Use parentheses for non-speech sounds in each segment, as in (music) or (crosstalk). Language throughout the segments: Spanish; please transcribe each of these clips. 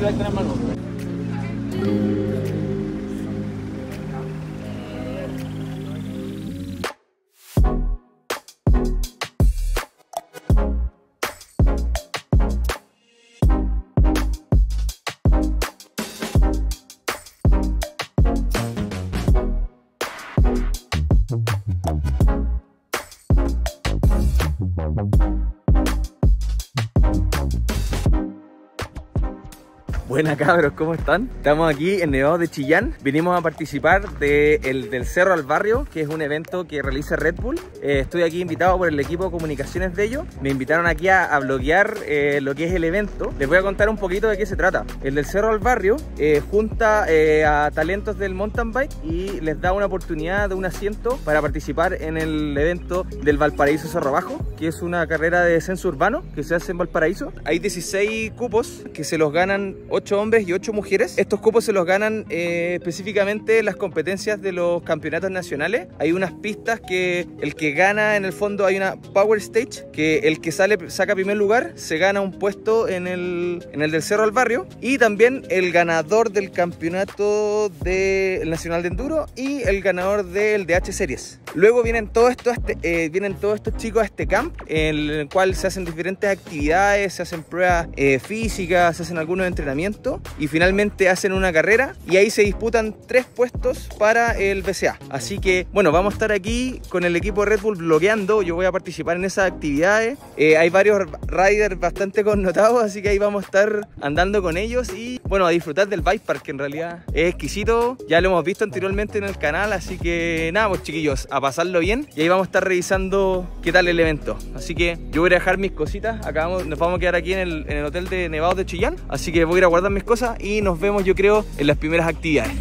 tú vas a tener mano. Buenas cabros, ¿cómo están? Estamos aquí en Nevado de Chillán. Vinimos a participar de el, del Cerro al Barrio, que es un evento que realiza Red Bull. Eh, estoy aquí invitado por el equipo de comunicaciones de ellos. Me invitaron aquí a, a eh, lo que es el evento. Les voy a contar un poquito de qué se trata. El del Cerro al Barrio eh, junta a talentos del mountain bike y les da una oportunidad de un asiento para participar en el evento del Valparaíso Cerro Bajo, que es una carrera de descenso urbano que se hace en Valparaíso. Hay 16 cupos que se los ganan 8 hombres y 8 mujeres. Estos cupos se los ganan eh, específicamente las competencias de los campeonatos nacionales. Hay unas pistas que el que gana en el fondo hay una Power Stage, que el que sale saca primer lugar se gana un puesto en el, en el del Cerro al Barrio. Y también el ganador del campeonato Nacional de Enduro y el ganador del DH Series. Luego vienen todos estos, este, eh, vienen todos estos chicos a este camp, en el cual se hacen diferentes actividades, se hacen pruebas eh, físicas, se hacen algunos entrenamientos y finalmente hacen una carrera y ahí se disputan tres puestos para el BCA. Así que bueno, vamos a estar aquí con el equipo Red Bull blogueando, yo voy a participar en esas actividades. Eh, hay varios riders bastante connotados, así que ahí vamos a estar andando con ellos y bueno, a disfrutar del bike park en realidad es exquisito. Ya lo hemos visto anteriormente en el canal, así que nada, pues chiquillos, a pasarlo bien y ahí vamos a estar revisando qué tal el evento. Así que yo voy a dejar mis cositas, acá vamos, nos vamos a quedar aquí en el, en el hotel de Nevados de Chillán, así que voy a ir a guardar mis cosas y nos vemos yo creo en las primeras actividades.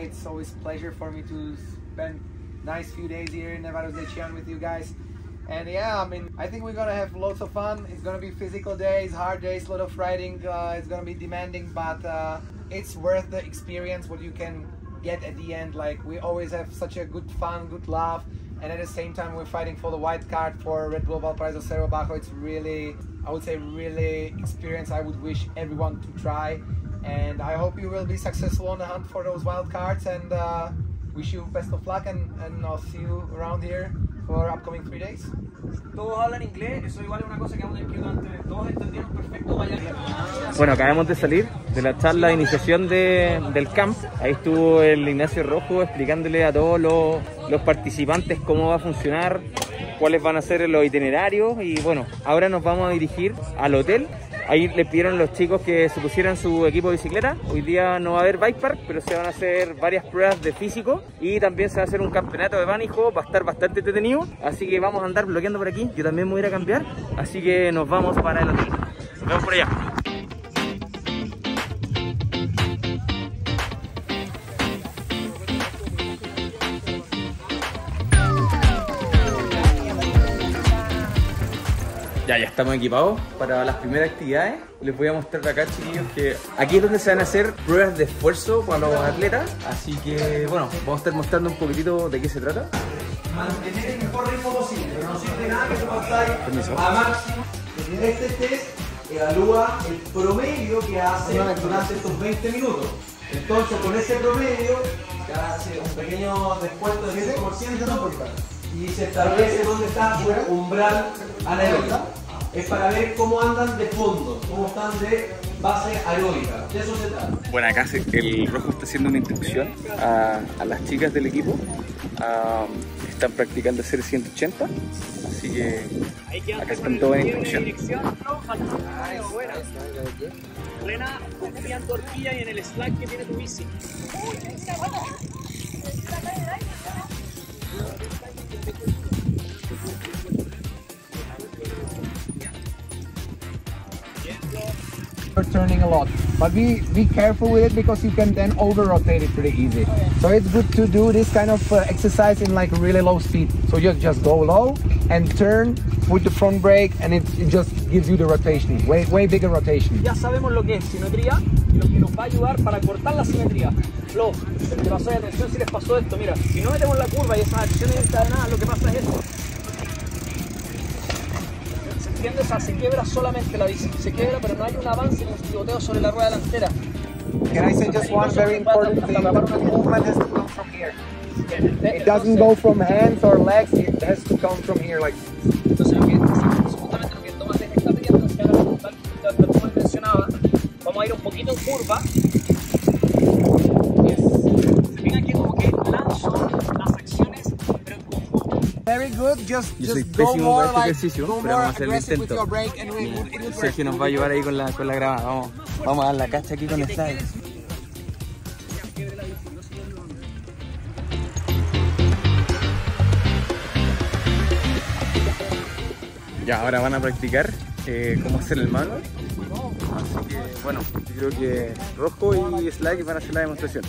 It's always a pleasure for me to spend nice few days here in Nevados de Chillán with you guys. And yeah, I mean, I think we're gonna have lots of fun. It's gonna be physical days, hard days, a lot of riding. Uh, it's gonna be demanding, but uh, it's worth the experience. What you can get at the end. Like we always have such a good fun, good laugh, and at the same time we're fighting for the white card for Red Bull Valparaiso Cerro Bajo. It's really, I would say, really experience. I would wish everyone to try, and I hope you will be successful on the hunt for those wild cards. And uh, wish you best of luck, and, and I'll see you around here for upcoming three days. Todos hablan inglés, eso igual es una cosa que vamos a tener que ayudar Todos entendieron perfecto, vayan. Bueno, acabamos de salir de la charla de iniciación de- del camp. Ahí estuvo el Ignacio Rojo explicándole a todos los, los participantes cómo va a funcionar, cuáles van a ser los itinerarios y bueno, ahora nos vamos a dirigir al hotel. Ahí les pidieron a los chicos que se pusieran su equipo de bicicleta. Hoy día no va a haber bike park, pero se van a hacer varias pruebas de físico y también se va a hacer un campeonato de banijo. Va a estar bastante entretenido, así que vamos a andar bloqueando por aquí. Yo también me voy a ir a cambiar, así que nos vamos para el hotel. Nos vemos por allá. Ya, ya estamos equipados para las primeras actividades. Les voy a mostrar acá, chiquillos, que aquí es donde se van a hacer pruebas de esfuerzo para los atletas. Así que, bueno, vamos a estar mostrando un poquitito de qué se trata. mantener el mejor ritmo posible, no sirve nada que tú pasáis a máximo. Este test evalúa el promedio que hace durante estos 20 minutos. Entonces, con ese promedio, se hace un pequeño descuento del 5% y se establece dónde está su umbral anaeróbico. Es para ver cómo andan de fondo, cómo están de base aeróbica. De eso se trata. Bueno, acá el rojo está haciendo una instrucción a, las chicas del equipo. Están practicando hacer 180. Así que acá están todas en instrucción. Frena, confía en tu horquilla y en el slack que tiene tu bici. We're turning a lot, but be be careful with it because you can then over rotate it pretty easy. So it's good to do this kind of uh, exercise in like really low speed. So just just go low and turn with the front brake, and it, it just gives you the rotation, way way bigger rotation. Ya sabemos lo que es simetría y lo que nos va a ayudar para cortar la simetría. Flo, el pasó de atención si les pasó esto, mira, si no metemos la curva y esas acciones encadenadas, lo que pasa es esto. ¿Se entiende? O sea, se quiebra solamente la bici, se quiebra, pero no hay un avance en el pivoteo sobre la rueda delantera. Can I say just one very important thing? The movement has to come from here. It doesn't go from hands or legs. It has to come from here, like. Entonces, lo que, justamente lo que Tomás les está pidiendo es que hagan tal, tal, tal como él mencionaba, vamos a ir un poquito en curva. Very good. Just, Yo soy just pésimo para este like, ejercicio, pero vamos a hacer el intento. work. Sergio nos va a ayudar ahí con la, con la grabada. Vamos, vamos a dar la cacha aquí con el slide. Ya, ahora van a practicar eh, cómo hacer el mano. Así que, bueno, yo creo que Rojo y Slack van a hacer la demostración.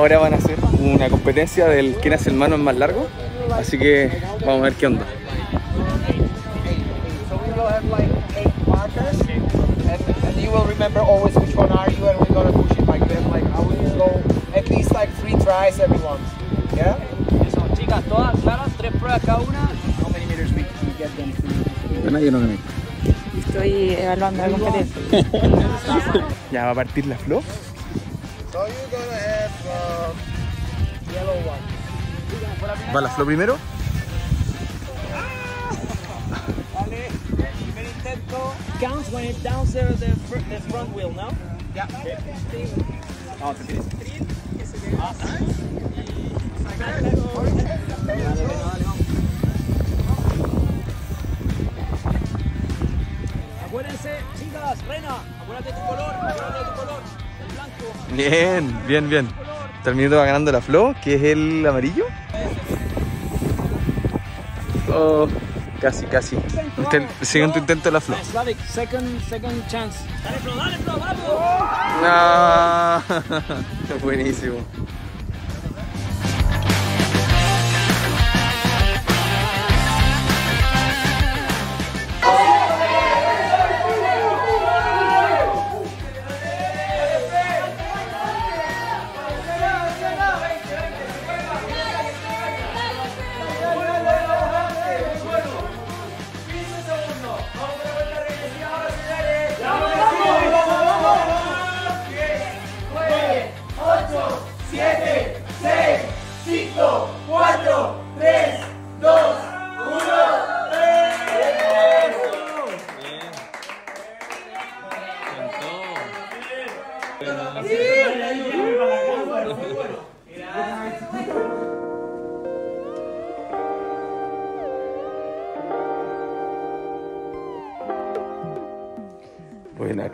Ahora van a hacer una competencia del quién hace el mano más largo. Así que vamos a ver qué onda. So we will have like eight markers, and, and you will remember always which one are you, and we're gonna push it like that. Like I will go at least like three tries every one. Yeah. Eso, chicas, todas claras, tres pruebas cada una. How many meters we, we get them? Gané yo no gané. Estoy evaluando la competencia. (laughs) Ya va a partir la flor. So um, la flor primero. Vale, primer intento. Counts when it downs the, the, fr- the front wheel, ¿no? Ah, tienes. Ah, Acuérdense, chicas, Rena, acuérdate tu color, acuérdate tu color, el blanco. Bien, bien, bien. Terminando va ganando la flor, que es el amarillo. Oh, casi, casi. Inten- siguiente intento de la. Slavic, second, second chance. Dale, Flo, dale, Flo, vamos. Ah, buenísimo.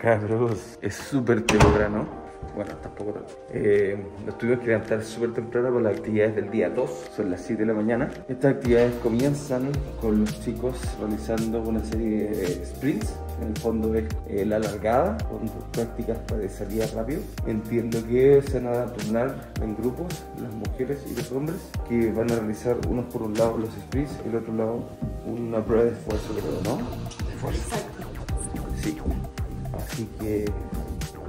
Cabros, es súper temprano. Bueno, tampoco tanto. Eh, nos tuvimos que levantar súper temprano con las actividades del día 2, son las 7 de la mañana. Estas actividades comienzan con los chicos realizando una serie de sprints. En el fondo es eh, la largada, con prácticas para salida rápido. Entiendo que se van a turnar en grupos, las mujeres y los hombres, que van a realizar unos por un lado los sprints y el otro lado una prueba de esfuerzo, creo, ¿no? De fuerza. Sí. Así que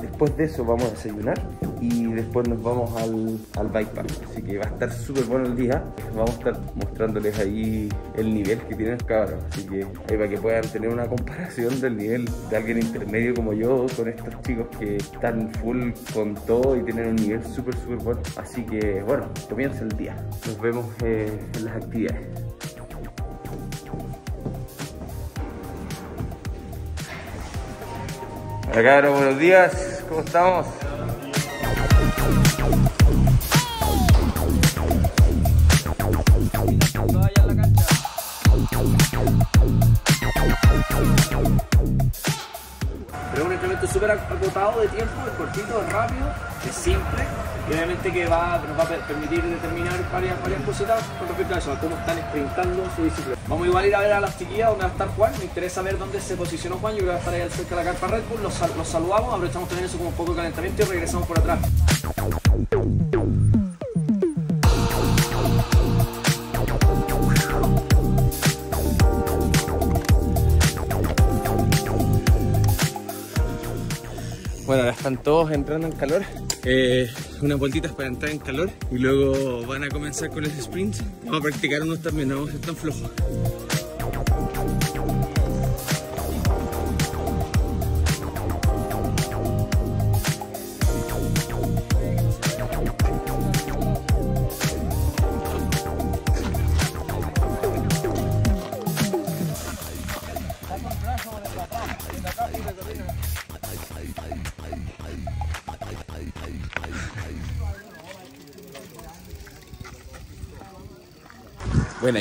después de eso vamos a desayunar y después nos vamos al, al bike park. Así que va a estar súper bueno el día. Vamos a estar mostrándoles ahí el nivel que tienen los cabros. Así que ahí para que puedan tener una comparación del nivel de alguien intermedio como yo con estos chicos que están full con todo y tienen un nivel súper, súper bueno. Así que bueno, comienza el día. Nos vemos eh, en las actividades. Hola buenos días, ¿cómo estamos? Súper acotado de tiempo, es cortito, es rápido, es simple y obviamente que va, nos va a per- permitir determinar varias, varias cositas con respecto a eso, a cómo están sprintando su bicicleta. Vamos igual a ir a ver a las chiquillas donde va a estar Juan, me interesa ver dónde se posicionó Juan, yo creo que va a estar ahí cerca de la carpa Red Bull, los saludamos, aprovechamos también eso como un poco de calentamiento y regresamos por atrás. Están todos entrando en calor. Eh, unas vueltitas para entrar en calor y luego van a comenzar con los sprints. Vamos a practicar unos también, no vamos a ser tan flojos.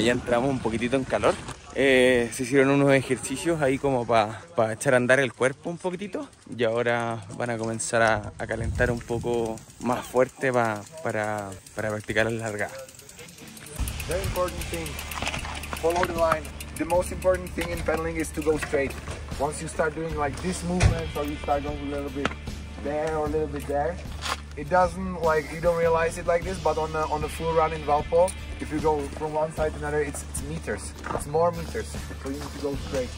Ya entramos un poquitito en calor. Eh, se hicieron unos ejercicios ahí como para echar a andar el cuerpo un poquitito y ahora van a comenzar a, a calentar un poco más fuerte pa- para, para practicar las largadas. Very important thing. Follow the line. The most important thing in pedaling is to go straight. Once you start doing like this movement or you start going a little bit there or a little bit there, it doesn't like you don't realize it like this, but on the on the full run in Valpo, if you go from one side to another, it's, it's meters. It's more meters. So you need to go straight.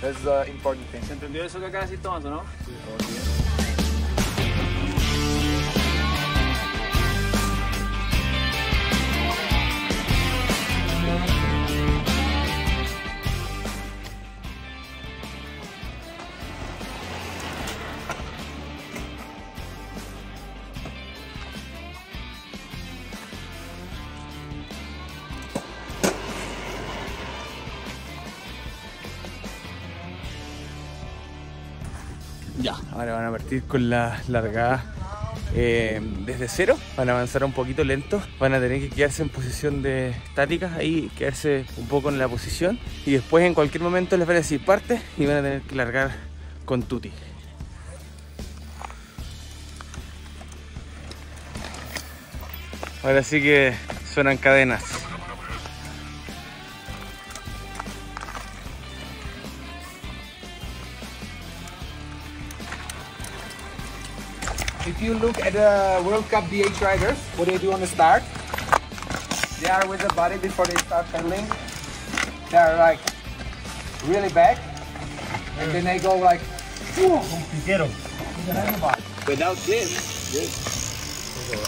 That's the important thing. ¿Se entendió eso que acaba de decir no? Ya, ahora van a partir con las largadas eh, desde cero. Van a avanzar un poquito lento. Van a tener que quedarse en posición de estáticas, ahí quedarse un poco en la posición. Y después en cualquier momento les van a decir parte y van a tener que largar con tuti. Ahora sí que suenan cadenas. You look at the World Cup DH riders, what they do on the start, they are with the body before they start pedaling. They are like really back, and then they go like get them. Without this,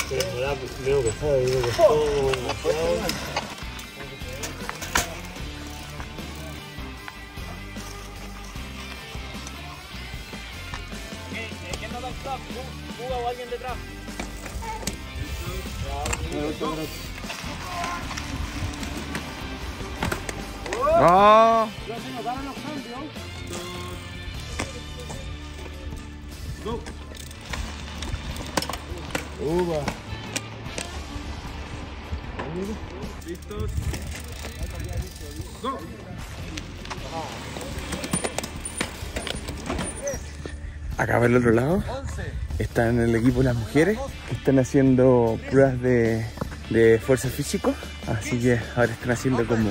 ¿Quién Acá por el otro lado están el equipo las mujeres que están haciendo pruebas de, de fuerza físico. Así que ahora están haciendo como,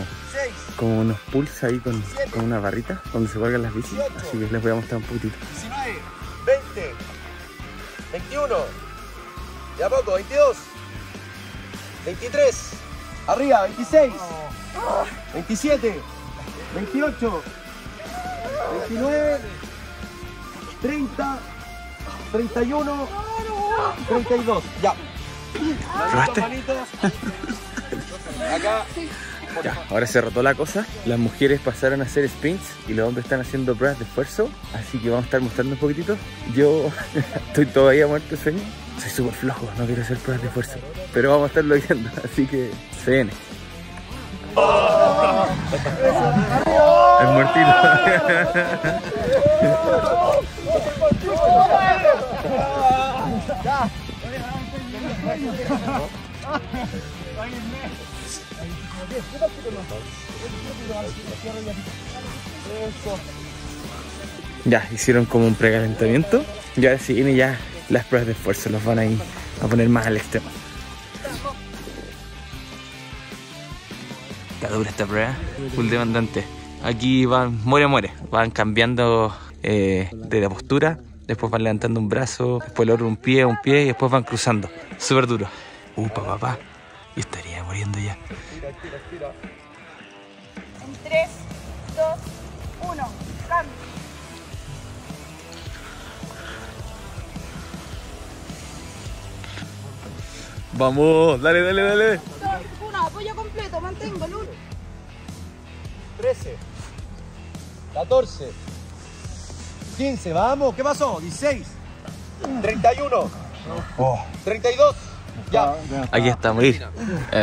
como unos pulls ahí con, con una barrita donde se cuelgan las bicis. Así que les voy a mostrar un poquitito. 19, 20, 21, de a poco, 22, 23, arriba, 26, 27, 28, 29, 30, 31, 32, ya. ¿Probaste? Acá. Ya, ahora se rotó la cosa. Las mujeres pasaron a hacer sprints y los hombres están haciendo pruebas de esfuerzo. Así que vamos a estar mostrando un poquitito. Yo (laughs) estoy todavía muerto de sueño. Soy súper flojo, no quiero hacer pruebas de esfuerzo. Pero vamos a estarlo viendo, (laughs) así que se viene. El muertito. (laughs) Ya, hicieron como un precalentamiento. Y ahora sí viene ya las pruebas de esfuerzo. Los van a ir a poner más al extremo. Está dura esta prueba. Full demandante. Aquí van, muere, muere. Van cambiando eh, de la postura. Después van levantando un brazo. Después el otro un pie, un pie. Y después van cruzando. Súper duro. Upa, papá. Yo estaría muriendo ya. En 3, 2, 1, cambio. Vamos, dale, dale, dale. 2, 1, apoyo completo, mantengo 1. 13, 14, 15, vamos, ¿qué pasó? 16, 31, 32, ya. Aquí está, morir.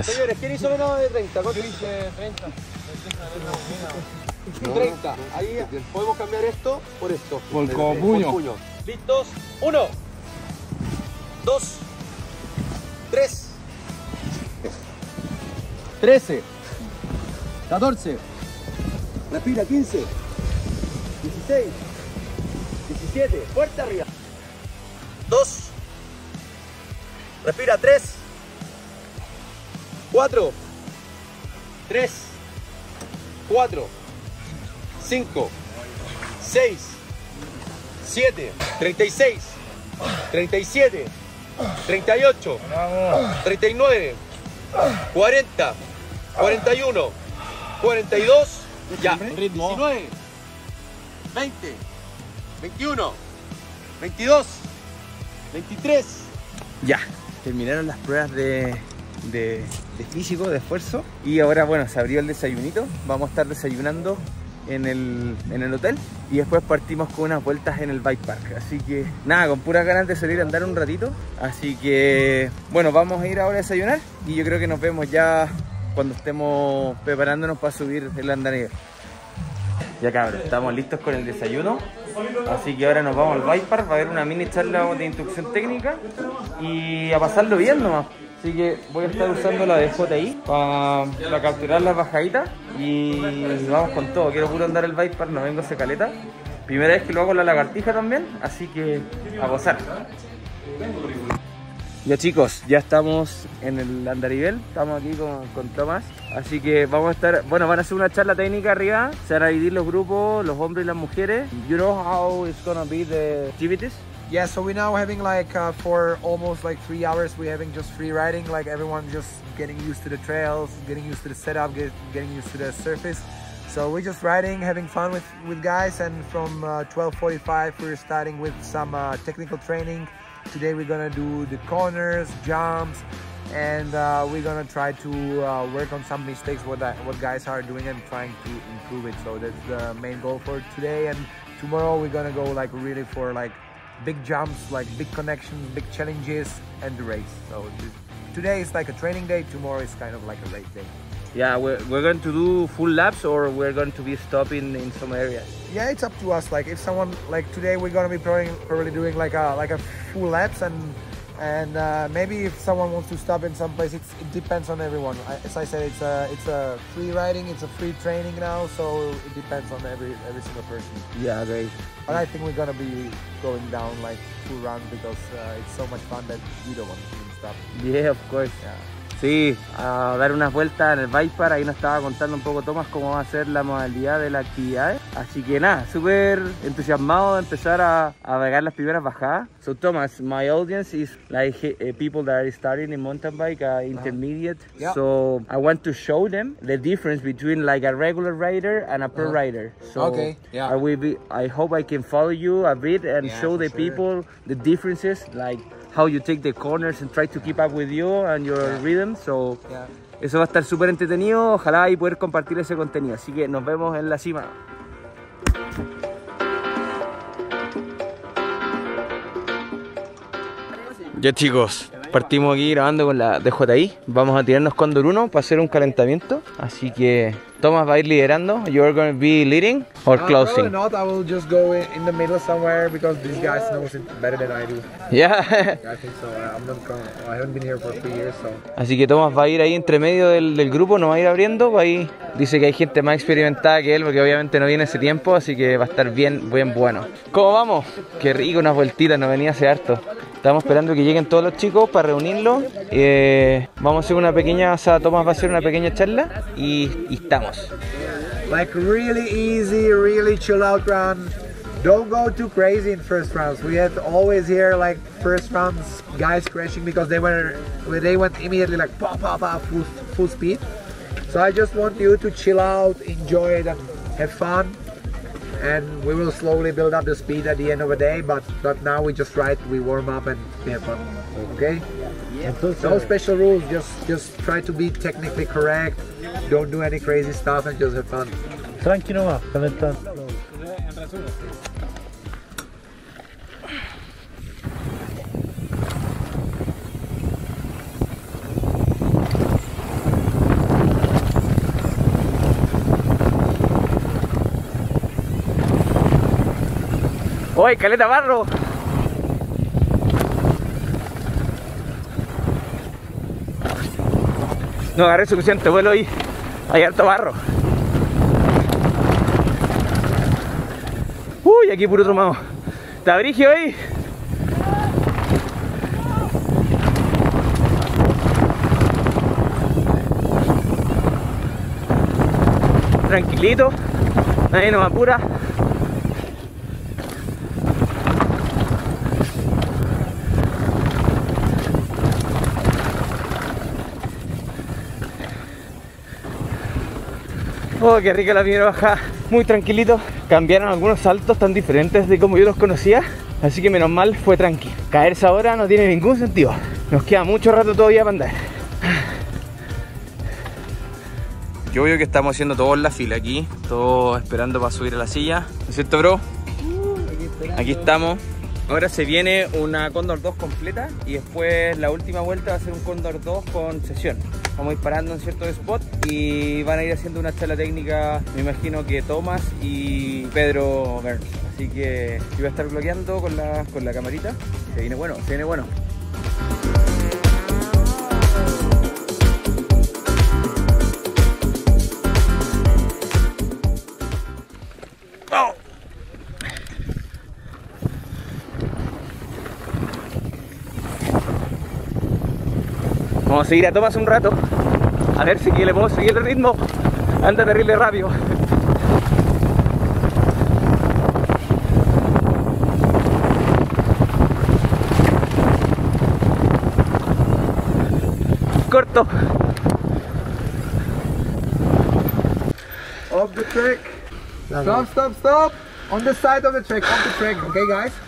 Señores, ¿quién hizo menos de 30? ¿Cuánto dice 30? 30. Ahí podemos cambiar esto por esto. Por puño. ¿Listos? 1, 2, 3, 13, 14, respira 15, 16, 17, fuerte arriba. 2, respira 3, 4, 3, 4, 5, 6, 7, 36, 37, 38, 39, 40, 41, 42, ya, 19, 20, 21, 22, 23, Ya, terminaron las pruebas de, de- físico, de esfuerzo. Y ahora, bueno, se abrió el desayunito. Vamos a estar desayunando en el, en el hotel. Y después partimos con unas vueltas en el bike park. Así que, nada, con puras ganas de salir a andar un ratito. Así que, bueno, vamos a ir ahora a desayunar. Y yo creo que nos vemos ya cuando estemos preparándonos para subir el andarivel. Ya cabros, estamos listos con el desayuno. Así que ahora nos vamos al bike park, va a haber una mini charla de instrucción técnica y a pasarlo bien nomás. Así que voy a estar usando la DJI para, capturar las bajaditas y vamos con todo. Quiero puro andar el bike park, no vengo a hacer caleta. Primera vez que lo hago la lagartija también, así que a gozar. Ya chicos, ya estamos en el andarivel, estamos aquí con, con Tomás, así que vamos a estar, bueno, van a hacer una charla técnica arriba, se van a dividir los grupos, los hombres y las mujeres. You know how it's gonna be the activities? Yeah, so we now having like uh, for almost like three hours we having just free riding, like everyone just getting used to the trails, getting used to the setup, get, getting used to the surface. So we're just riding, having fun with with guys, and from uh, 12:45 we're starting with some uh, technical training. Today we're gonna do the corners, jumps, and uh, we're gonna try to uh, work on some mistakes what that, what guys are doing and trying to improve it. So that's the main goal for today, and tomorrow we're gonna go like really for like big jumps, like big connections, big challenges, and the race. So today is like a training day. Tomorrow is kind of like a race day. Yeah, we're, we're going to do full laps or we're going to be stopping in some areas. Yeah, it's up to us. Like if someone like today, we're gonna be probably, probably doing like a like a full laps and and uh, maybe if someone wants to stop in some place, it's, it depends on everyone. As I said, it's a it's a free riding, it's a free training now, so it depends on every every single person. Yeah, great. But I think we're gonna be going down like full run because uh, it's so much fun that we don't want to stop. Yeah, of course. Yeah. Sí, a dar unas vueltas en el park, ahí nos estaba contando un poco Tomás cómo va a ser la modalidad de la actividad. Así que nada, súper entusiasmado de empezar a, a pegar las primeras bajadas. So Thomas, my audience is like eh, people that are starting in mountain bike, uh, intermediate. Yeah. So I want to show them the difference between like a regular rider and a pro rider. So Okay, yeah. I will be, I hope I can follow you a bit and Yeah, show the sure. people the differences, like how you take the corners and try to keep up with you and your rhythm. So Yeah. eso va a estar súper entretenido. Ojalá y poder compartir ese contenido. Así que nos vemos en la cima. Ya chicos, partimos aquí grabando con la DJI. Vamos a tirarnos Condor 1 para hacer un calentamiento. Así que Thomas va a ir liderando. You're going to be leading or Uh, closing. Probably not. I will just go in, in the middle somewhere because these guys know it better than I do. Yeah. I think so. I'm not gonna, I haven't been here for three years, so. Así que Thomas va a ir ahí entre medio del, del grupo, no va a ir abriendo, va ahí. Dice que hay gente más experimentada que él, porque obviamente no viene ese tiempo, así que va a estar bien, bien bueno. ¿Cómo vamos? Qué rico, unas vueltitas, no venía hace harto. Estamos esperando que lleguen todos los chicos para reunirlos. Eh, vamos a hacer una pequeña, o sea, Thomas va a hacer una pequeña charla y, y estamos. Like really easy, really chill out run. Don't go too crazy in first rounds. We had always hear like first rounds guys crashing because they were they went immediately like pop pop pop full, full speed. So I just want you to chill out, enjoy it, and have fun. And we will slowly build up the speed at the end of the day. But but now we just ride, we warm up, and we have fun. Okay. No special rules. Just just try to be technically correct. Don't do any crazy stuff and just have fun. Tranqui nomás, calentando. ¡Oye, caleta barro! No agarré suficiente vuelo y hay harto barro. Uy, aquí puro tromado. ¿Está brigio ahí? Tranquilito, nadie nos apura. Oh, qué rica la primera bajada. Muy tranquilito. Cambiaron algunos saltos tan diferentes de como yo los conocía. Así que menos mal fue tranqui. Caerse ahora no tiene ningún sentido. Nos queda mucho rato todavía para andar. Yo veo que estamos haciendo todos la fila aquí. Todos esperando para subir a la silla. ¿No es cierto, bro? Aquí estamos. Ahora se viene una Condor 2 completa y después la última vuelta va a ser un Condor 2 con sesión. Vamos a ir parando en ciertos spots y van a ir haciendo una charla técnica, me imagino que Tomás y Pedro Burns. Así que yo voy a estar bloqueando con la, con la camarita. Se viene bueno, se viene bueno. Vamos a seguir a Tomás un rato. A ver si le podemos seguir el ritmo. Anda terrible rápido. Corto. Off the track. Stop, stop, stop. On the side of the track, off the track. Okay, guys.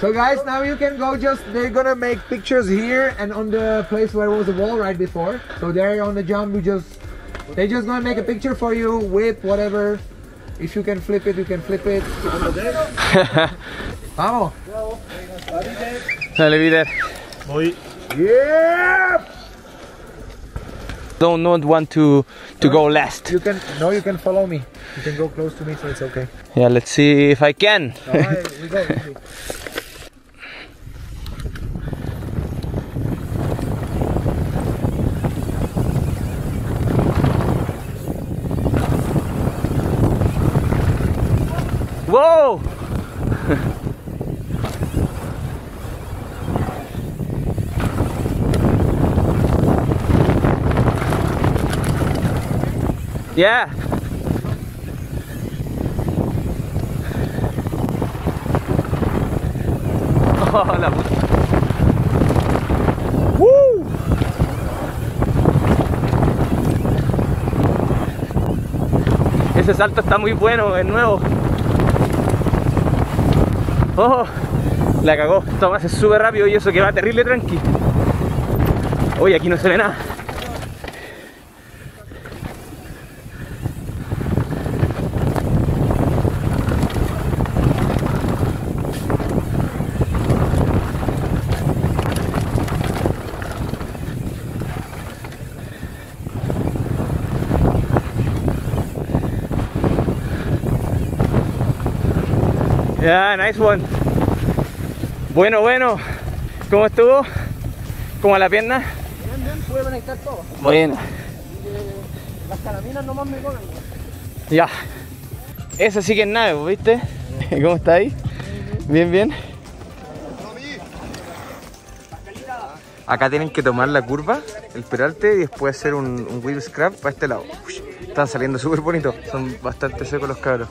So, guys, now you can go. Just they're gonna make pictures here and on the place where was the wall right before. So there on the jump, you just they're just gonna make a picture for you with whatever. If you can flip it, you can flip it. (laughs) Vamos. Dale, Peter. Voy. Yeah. Don't not want to to go last. You can no, you can follow me. You can go close to me, so it's okay. Yeah, let's see if I can. Alright, we go. (laughs) yeah. Oh, la puta. Woo! Ese salto está muy bueno, es nuevo. Oh, La cagó. Tomás es súper rápido y eso que va terrible tranqui. Oye, aquí no se ve nada. Ya, nice one. Bueno, bueno. ¿Cómo estuvo? ¿Cómo a la pierna? Bien, bien, pude conectar todo. Bueno. Las caraminas nomás me comen. Ya. Esa sí que es nave, ¿viste? (laughs) ¿Cómo está ahí? Bien, bien. Acá tienen que tomar la curva, el peralte y después hacer un, un wheel scrap para este lado. Uy, Están saliendo súper bonitos. Son bastante secos los cabros.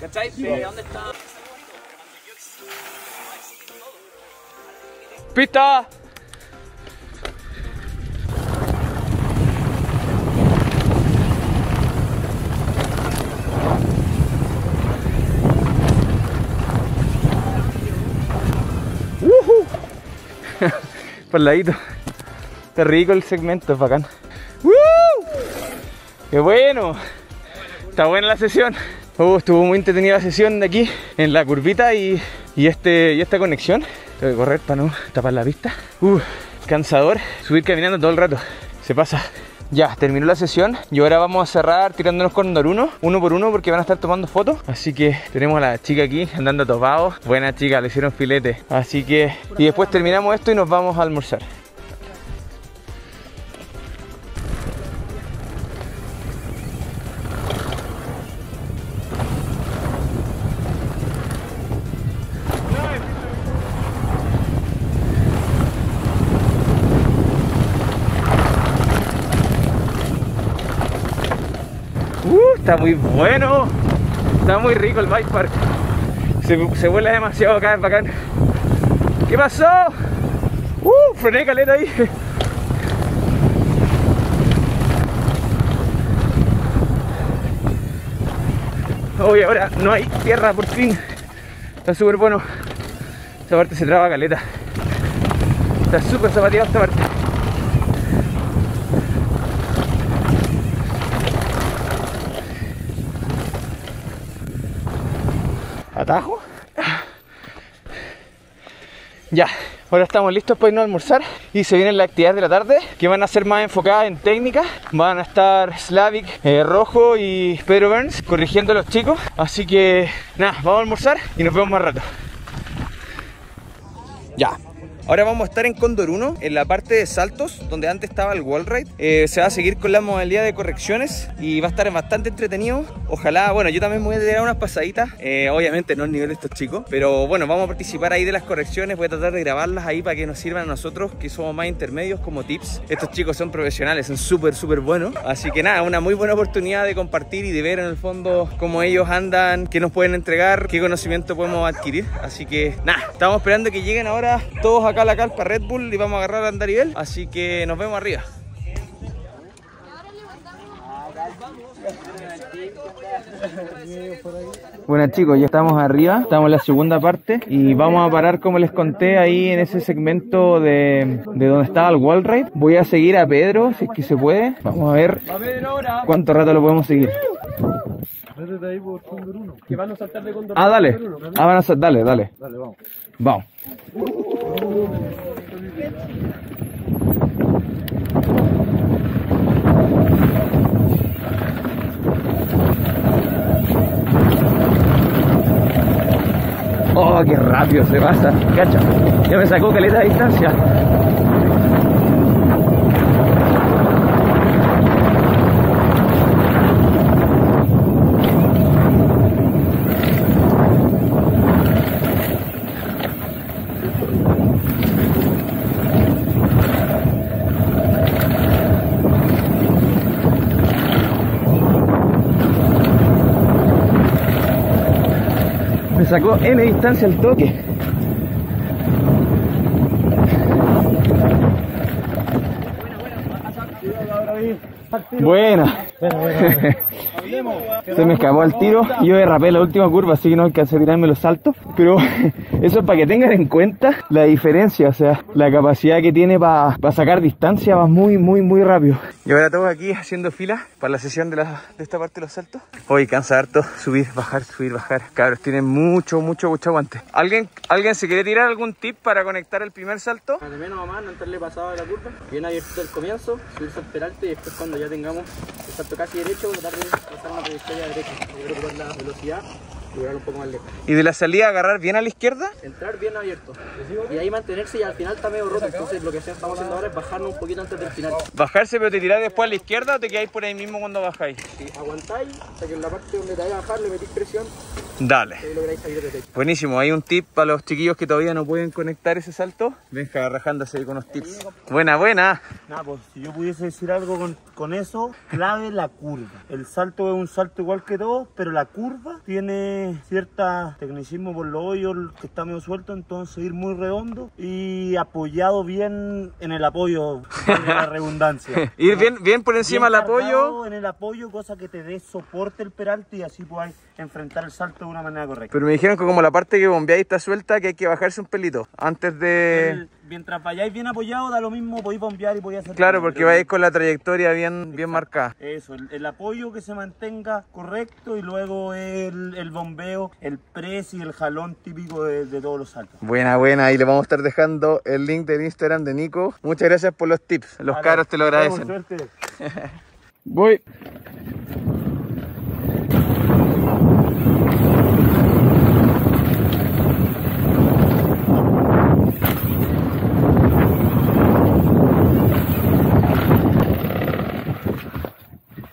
¿Cachai? ¿Dónde está? ¡Pista! ¡Ujú! (laughs) Por ladito. Está rico el segmento, es bacán. ¡Woo! ¡Qué bueno! Está buena la sesión. Uh, estuvo muy entretenida la sesión de aquí, en la curvita y, y este, y esta conexión. Tengo que correr para no tapar la pista. Uh, cansador. Subir caminando todo el rato. Se pasa. Ya, terminó la sesión y ahora vamos a cerrar tirándonos con Noruno, uno por uno porque van a estar tomando fotos. Así que tenemos a la chica aquí andando topados. Buena chica, le hicieron filete. Así que, y después terminamos esto y nos vamos a almorzar. Está muy bueno. Está muy rico el bike park. Se, se vuela demasiado acá, es bacán. ¿Qué pasó? Uh, frené caleta ahí. Uy, ahora no hay tierra por fin. Está súper bueno. Esta parte se traba caleta. Está súper zapateado esta parte. Ya, ahora estamos listos para irnos a almorzar y se vienen las actividades de la tarde que van a ser más enfocadas en técnica. Van a estar Slavic, eh, Rojo y Pedro Burns corrigiendo a los chicos. Así que nada, vamos a almorzar y nos vemos más rato. Ya. Ahora vamos a estar en Condor 1, en la parte de saltos, donde antes estaba el wall ride. Eh, se va a seguir con la modalidad de correcciones y va a estar bastante entretenido. Ojalá, bueno, yo también me voy a tirar unas pasaditas. Eh, obviamente no al nivel de estos chicos, pero bueno, vamos a participar ahí de las correcciones. Voy a tratar de grabarlas ahí para que nos sirvan a nosotros, que somos más intermedios, como tips. Estos chicos son profesionales, son súper, súper buenos. Así que nada, una muy buena oportunidad de compartir y de ver en el fondo cómo ellos andan, qué nos pueden entregar, qué conocimiento podemos adquirir. Así que nada, estamos esperando que lleguen ahora todos acá a la calpa Red Bull y vamos a agarrar a Andarivel. Así que nos vemos arriba. Bueno chicos, ya estamos arriba, estamos en la segunda parte y vamos a parar como les conté ahí en ese segmento de, de donde estaba el wall ride. Voy a seguir a Pedro si es que se puede. Vamos a ver cuánto rato lo podemos seguir. Métete ahí por Condor 1. Que van a saltar de condor. Ah, dale. Ah, van a ser, dale, dale. Dale, vamos. Vamos. Oh, qué rápido se pasa. Cacha. Ya me sacó caleta de distancia. Sacó N distancia al toque. Buena. Bueno, bueno. bueno. (laughs) Se me escapó el tiro. Yo derrapé la última curva, así que no alcancé a tirarme los saltos. Pero (laughs) eso es para que tengan en cuenta la diferencia, o sea, la capacidad que tiene para sacar distancia va muy, muy, muy rápido. Y ahora todos aquí haciendo fila para la sesión de, la, de esta parte de los saltos. Hoy cansa harto subir, bajar, subir, bajar. Cabros, tienen mucho, mucho, mucho aguante. ¿Alguien, ¿Alguien se quiere tirar algún tip para conectar el primer salto? De menos a más, no entrarle pasado de la curva. Bien abierto el comienzo, subirse al peralte y después cuando ya tengamos el salto casi derecho, tratar de pasar una trayectoria la velocidad un poco más lejos. Y de la salida agarrar bien a la izquierda. Entrar bien abierto. Y ahí mantenerse y al final está medio roto. Entonces lo que estamos haciendo ahora es bajarnos un poquito antes del final. Bajarse, pero te tirás después a la izquierda o te quedáis por ahí mismo cuando bajáis. Si aguantáis, hasta que en la parte donde te vaya a bajar le metís presión Dale. y lográis salir de techo. Buenísimo, hay un tip para los chiquillos que todavía no pueden conectar ese salto. Venga, rajándose ahí con los tips. Buena, buena. Nada, pues si yo pudiese decir algo con, con eso, clave la curva. El salto es un salto igual que todo, pero la curva tiene cierta tecnicismo por los hoyos que está medio suelto, entonces ir muy redondo y apoyado bien en el apoyo, valga la (laughs) redundancia. Ir bien, bien por encima del apoyo. En el apoyo, cosa que te dé soporte el peralte y así podáis enfrentar el salto de una manera correcta. Pero me dijeron que como la parte que bombeáis está suelta, que hay que bajarse un pelito antes de... El- mientras vayáis bien apoyado, da lo mismo, podéis bombear y podéis hacer. Claro, porque pero- vais con la trayectoria bien, bien marcada. Eso, el, el apoyo que se mantenga correcto y luego el, el bombeo, el press y el jalón típico de, de todos los saltos. Buena, buena. Ahí le vamos a estar dejando el link del Instagram de Nico. Muchas gracias por los tips. Los Vale, caros te lo agradecen. suerte. (laughs) Voy.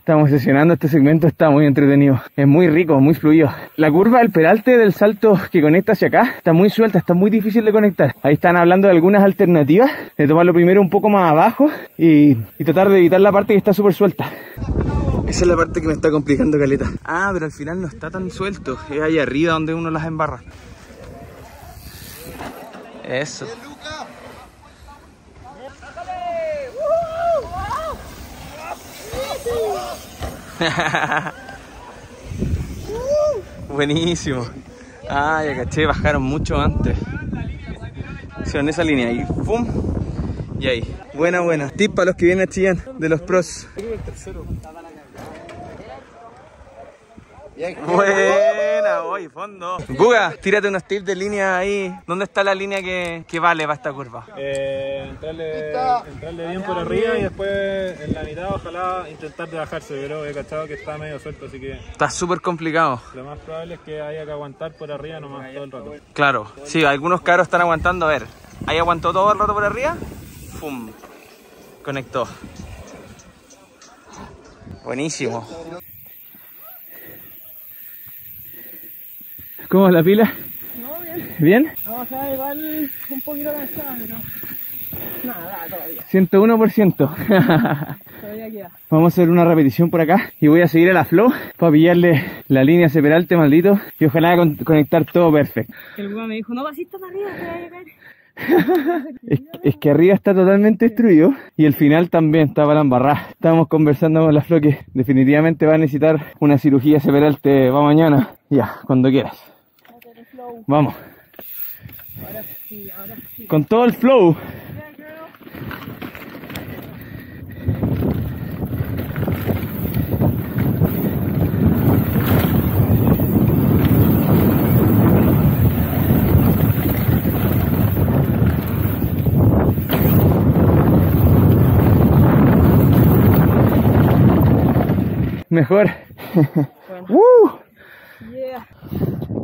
Estamos sesionando este segmento, está muy entretenido. Es muy rico, muy fluido. La curva del peralte del salto que conecta hacia acá está muy suelta, está muy difícil de conectar. Ahí están hablando de algunas alternativas, de tomarlo primero un poco más abajo y, y tratar de evitar la parte que está súper suelta. Esa es la parte que me está complicando, Caleta. Ah, pero al final no está tan suelto. Es ahí arriba donde uno las embarra. Eso. (laughs) Buenísimo. Ah, ya caché, bajaron mucho antes. Hicieron esa línea y ¡pum! Y ahí. Buena, buena. Tip para los que vienen a Chillán, de los pros. Buena, voy, fondo. Buga, tírate unos tips de línea ahí. ¿Dónde está la línea que, que vale para esta curva? Eh, entrarle, entrarle bien por arriba y después en la mitad ojalá intentar de bajarse, pero he cachado que está medio suelto, así que Está súper complicado. lo más probable es que haya que aguantar por arriba nomás todo el rato. Claro, sí, algunos caros están aguantando. A ver, ahí aguantó todo el rato por arriba. ¡Fum! Conectó. Buenísimo. ¿Cómo es la pila? bien. ¿Bien? No, o sea, igual un poquito cansada, pero nada, todavía, 101%. todavía queda. Vamos a hacer una repetición por acá y voy a seguir a la flow para pillarle la línea a ese peralte maldito y ojalá con- conectar todo perfecto. El Guga me dijo, no pasís tan arriba, te vaya a caer. (laughs) Es, es que arriba está totalmente destruido y el final también está para la embarrada. Estábamos conversando con la Flo que definitivamente va a necesitar una cirugía ese peralte va mañana. Ya, cuando quieras. Vamos. Con todo el flow. Mejor. (laughs) ¡Uh! Yeah.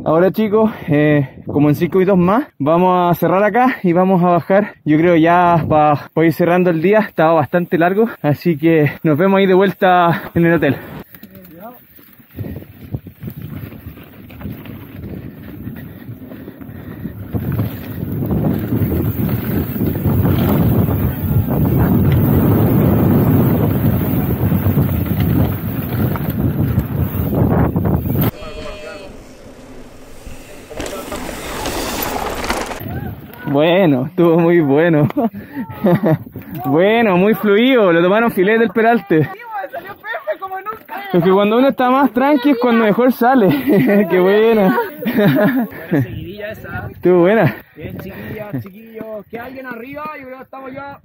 Ahora chicos, eh, como en 5 minutos más, vamos a cerrar acá y vamos a bajar. Yo creo ya para ir cerrando el día, estaba bastante largo, así que nos vemos ahí de vuelta en el hotel. Bueno, estuvo muy bueno. (laughs) bueno, muy fluido, lo tomaron filet del peralte. Porque cuando uno está más tranqui es cuando mejor sale. (laughs) Qué buena. (laughs) Estuvo buena. Bien, chiquillas, chiquillos. Que alguien arriba, yo creo estamos ya.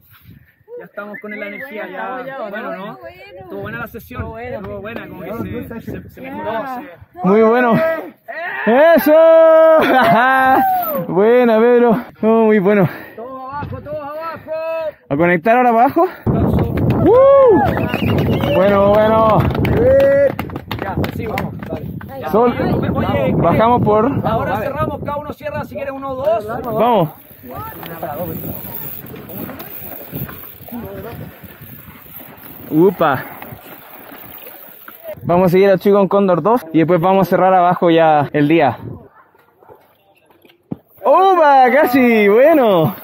Ya estamos con la energía ya. Bueno, ¿no? Estuvo buena la sesión. Estuvo buena, como que se, se, se mejoró. se- Muy bueno. ¡Eso! (laughs) Buena, Pedro. Oh, muy bueno. Todos abajo, todos abajo. ¿A conectar ahora abajo? ¡Uh! Bueno, bueno. Ya, sí, vamos. Dale. Ya. Sol. Oye, Bajamos por. ahora cerramos, cada uno cierra si quiere uno o dos. Vamos. Upa. Vamos a seguir al chico en Cóndor 2 y después vamos a cerrar abajo ya el día. ¡Upa! Casi, bueno.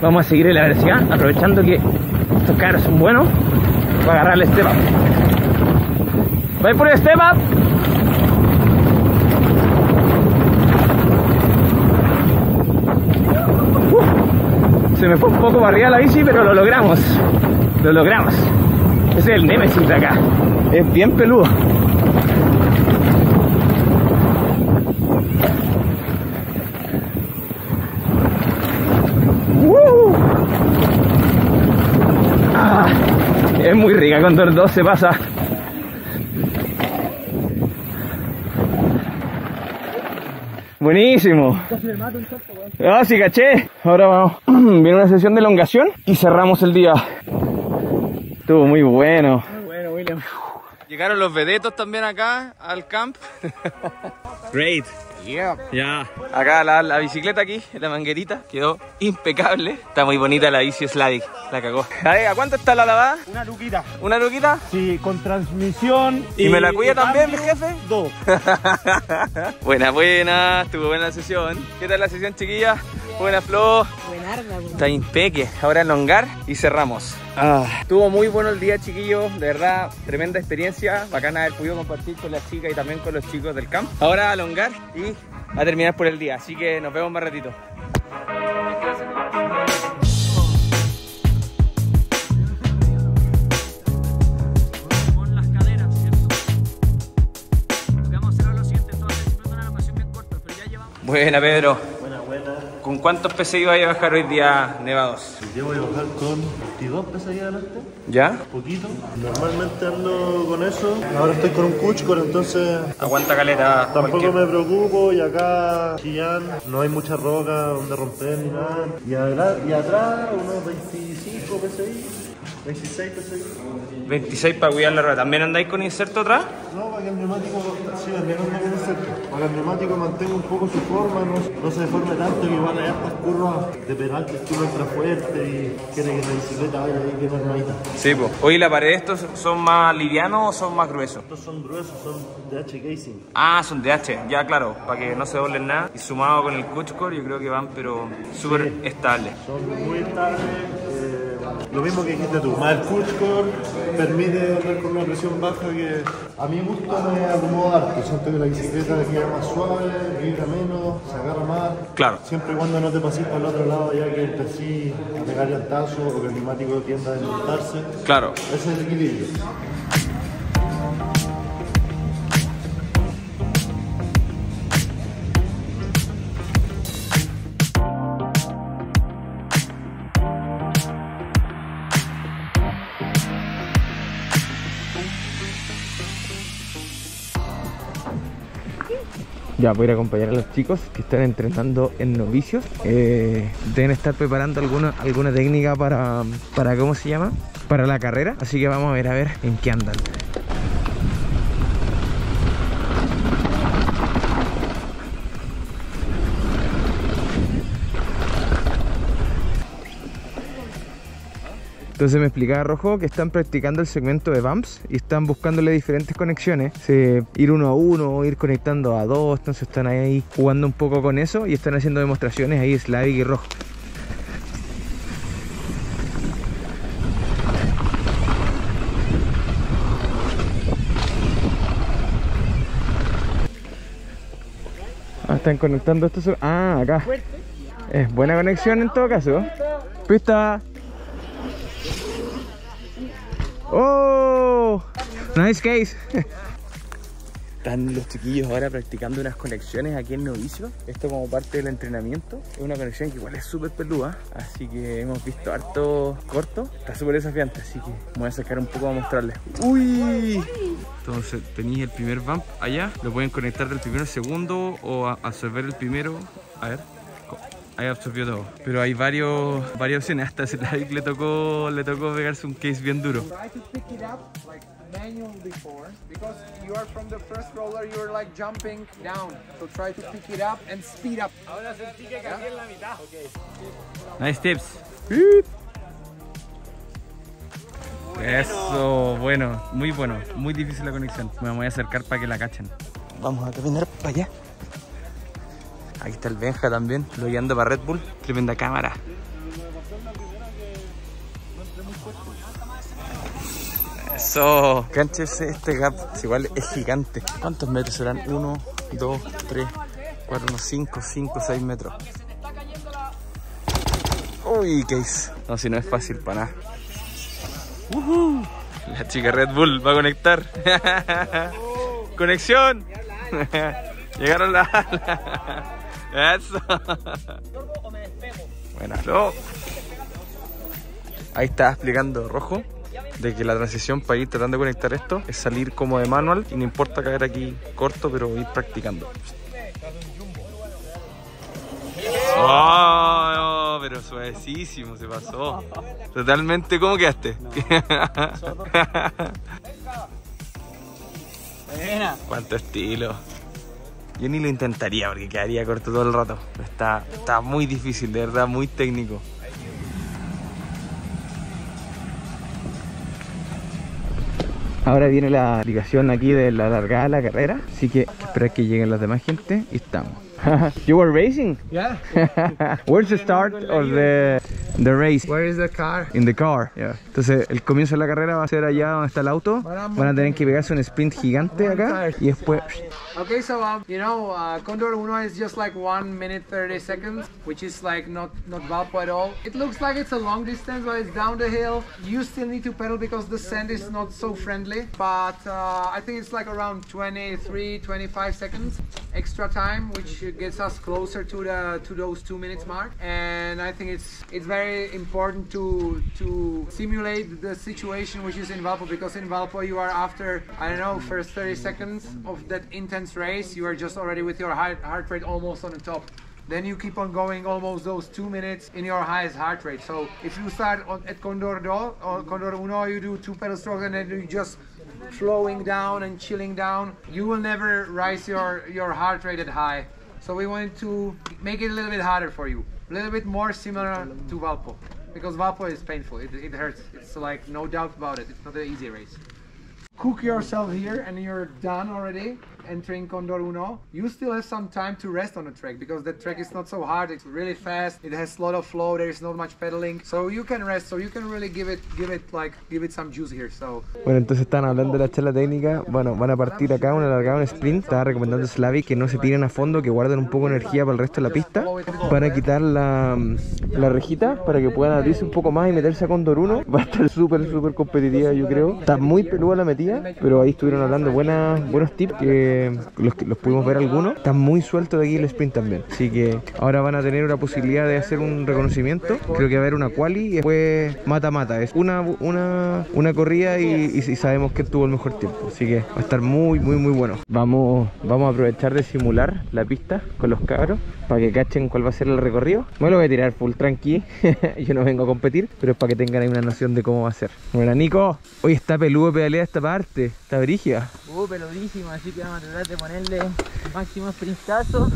Vamos a seguir en la velocidad, aprovechando que estos carros son buenos para agarrar el step. ¡Voy por el step up! Se me fue un poco para arriba la bici, pero lo logramos. Lo logramos. Ese es el Nemesis de acá. Es bien peludo. ¡Uh! Ah, es muy rica cuando el 2 se pasa. Buenísimo. Ah, sí, caché. Ahora vamos. (clears throat) Viene una sesión de elongación y cerramos el día. Estuvo muy bueno. Muy bueno, William. Llegaron los vedetos también acá al camp. Great. Ya. Acá la, la bicicleta aquí, la manguerita, quedó impecable. Está muy bonita la bici Slavic, la cagó. A ver, ¿a cuánto está la lavada? Una luquita. ¿Una luquita? Sí, con transmisión. ¿Y me la cuida también, mi jefe? Dos. (laughs) buena, buena, estuvo buena la sesión. ¿Qué tal la sesión, chiquilla? Buena, Flo. Está impeque. Ahora elongar y cerramos. Ah, estuvo muy bueno el día, chiquillos. De verdad, tremenda experiencia. Bacana haber podido compartir con las chicas y también con los chicos del camp. Ahora a elongar y a terminar por el día. Así que nos vemos más ratito. Buena, Pedro. ¿Con cuántos pesos iba a bajar hoy día, Nevados? Yo voy a bajar con 22 pesadillas adelante. ¿Ya? Poquito. Normalmente ando con eso. Ahora estoy con un Cuchcor, entonces Aguanta caleta. tampoco cualquier- me preocupo. Y acá, Chillán, no hay mucha roca donde romper ni nada. Y, adela- y atrás, unos 25 PSI. 26 PSI. 26 para cuidar la rueda. ¿También andáis con inserto atrás? No, para que el neumático, sí, también ando con inserto. Para que el neumático mantenga un poco su forma, no, no se deforme tanto, que igual hay estas curvas de pedal que entra fuerte y quiere que la bicicleta vaya ahí bien armadita. Sí, pues. Oye, ¿la pared estos son más livianos o son más gruesos? Estos son gruesos, son de H Casing. Ah, son de H, ya claro, para que no se doblen nada. Y sumado con el Cuchcore, yo creo que van, pero súper estables. Son muy estables. Lo mismo que dijiste tú, más el Cushcore permite andar con una presión baja que a mi gusto me acomoda harto. Siento que la bicicleta queda más suave, vibra menos, se agarra más. Claro. Siempre y cuando no te pases para el otro lado ya que empecé a pegar llantazo o que el neumático tienda a desmontarse. Claro. Ese es el equilibrio. Ya voy a ir acompañar a los chicos que están entrenando en novicios. Eh, deben estar preparando alguna, alguna técnica para, para, ¿cómo se llama? Para la carrera. Así que vamos a ver a ver en qué andan. Entonces me explicaba Rojo que están practicando el segmento de bumps y están buscándole diferentes conexiones. Sí, ir uno a uno, ir conectando a dos. Entonces están ahí jugando un poco con eso y están haciendo demostraciones ahí Slavic y Rojo. Ah, están conectando esto. so- Ah, acá. Es buena conexión en todo caso. Pista. ¡Oh! Nice case. Están los chiquillos ahora practicando unas conexiones aquí en Novicio. Esto como parte del entrenamiento. Es una conexión que igual es súper peluda. Así que hemos visto harto corto. Está súper desafiante. Así que me voy a sacar un poco a mostrarles. ¡Uy! Entonces tenéis el primer bump allá. Lo pueden conectar del primero al segundo o a- absorber el primero. A ver. Ahí absorbió todo. Pero hay varios, varias opciones. Hasta a Slavic (laughs) le tocó, le tocó pegarse un case bien duro. Try to pick it up like manual before because you are from the first roller you're like jumping down. So try to pick it up and speed up. Nice tips. Eso, bueno, muy bueno, muy difícil la conexión. Me voy a acercar para que la cachen. Vamos a caminar para allá. Ahí está el Benja también, lo guiando para Red Bull. Tremenda cámara. Eso, cánchese este gap, igual es gigante. ¿Cuántos metros serán? 1, 2, 3, 4, 5, 5, 6 metros. Uy, case. No, si no es fácil para nada. Ujú. La chica Red Bull va a conectar. (laughs) ¡Conexión! (laughs) Llegaron las alas. Eso. Bueno, no. Ahí está explicando Rojo de que la transición para ir tratando de conectar esto es salir como de manual y no importa caer aquí corto, pero ir practicando. Oh, pero suavecísimo se pasó. Totalmente, ¿cómo quedaste? (laughs) Cuánto estilo. Yo ni lo intentaría porque quedaría corto todo el rato. Está, está muy difícil, de verdad, muy técnico. Ahora viene la aplicación aquí de la largada de la carrera, así que esperar que lleguen las demás gente y estamos. (laughs) you were racing? Yeah. (laughs) Where's the start of the the race? Where is the car? In the car. Yeah. Entonces, el comienzo de la carrera va a ser allá donde está el auto. Van a tener que pegarse un sprint gigante acá y después Okay, so um, you know, uh, Condor Uno is just like one minute thirty seconds, which is like not not Valpo at all. It looks like it's a long distance, but it's down the hill. You still need to pedal because the sand is not so friendly. But uh, I think it's like around 23, 25 seconds extra time, which gets us closer to the to those two minutes mark. And I think it's it's very important to to simulate the situation which is in Valpo because in Valpo you are after I don't know first 30 seconds of that intense race you are just already with your heart, heart rate almost on the top. Then you keep on going almost those two minutes in your highest heart rate. So if you start on, at Condor Do or Condor Uno, you do two pedal strokes and then you just flowing down and chilling down, you will never rise your, your heart rate that high. So we wanted to make it a little bit harder for you, a little bit more similar to Valpo. Because Valpo is painful, it, it hurts. It's like no doubt about it, it's not an easy race. Cook yourself here and you're done already entering Condor Uno. You still have some time to rest on the track because the track is not so hard, it's really fast, it has a lot of flow, there's not much pedaling. So you can rest, so you can really give it give it like give it some juice here. So Bueno, entonces están hablando de la charla técnica. Bueno, van a partir acá una largada, un sprint. Estaba recomendando Slavi que no se tiren a fondo, que guarden un poco de energía para el resto de la pista. Van a quitar la, la rejita para que puedan abrirse un poco más y meterse a Condor 1. Va a estar súper, súper competitiva, yo creo. Está muy peluda la metida, pero ahí estuvieron hablando buenas, buenos tips que los pudimos ver algunos. Está muy suelto de aquí el sprint también. Así que ahora van a tener una posibilidad de hacer un reconocimiento. Creo que va a haber una quali y después mata-mata. Es una, una, una corrida y sabemos que tuvo el mejor tiempo. Así que va a estar muy, muy, muy bueno. Vamos, vamos a aprovechar de simular la pista con los cabros para que cachen cuál va a ser el recorrido. Me lo voy a tirar full tranqui. (laughs) Yo no vengo a competir, pero es para que tengan ahí una noción de cómo va a ser. Bueno, Nico, hoy está peludo pedalea esta parte. Está brígida. Uh, peludísimo, así que vamos a tratar de ponerle máximo sprintazo,